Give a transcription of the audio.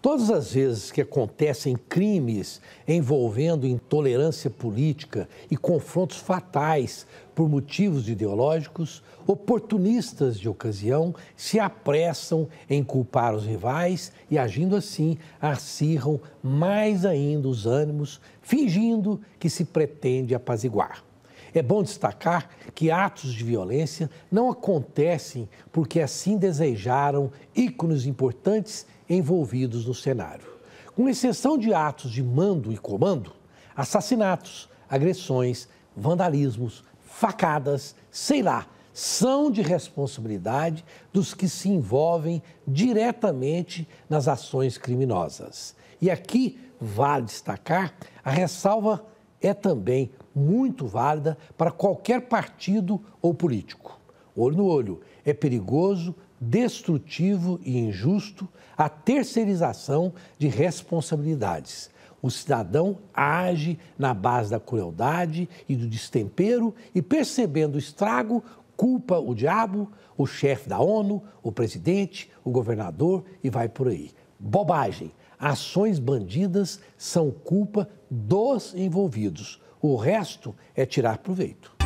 Todas as vezes que acontecem crimes envolvendo intolerância política e confrontos fatais por motivos ideológicos, oportunistas de ocasião se apressam em culpar os rivais e, agindo assim, acirram mais ainda os ânimos, fingindo que se pretende apaziguar. É bom destacar que atos de violência não acontecem porque assim desejaram ícones importantes envolvidos no cenário. Com exceção de atos de mando e comando, assassinatos, agressões, vandalismos, facadas, sei lá, são de responsabilidade dos que se envolvem diretamente nas ações criminosas. E aqui vale destacar a ressalva é também muito válida para qualquer partido ou político. Olho no olho, é perigoso destrutivo e injusto a terceirização de responsabilidades. O cidadão age na base da crueldade e do destempero e, percebendo o estrago, culpa o diabo, o chefe da ONU, o presidente, o governador e vai por aí. Bobagem. Ações bandidas são culpa dos envolvidos. O resto é tirar proveito.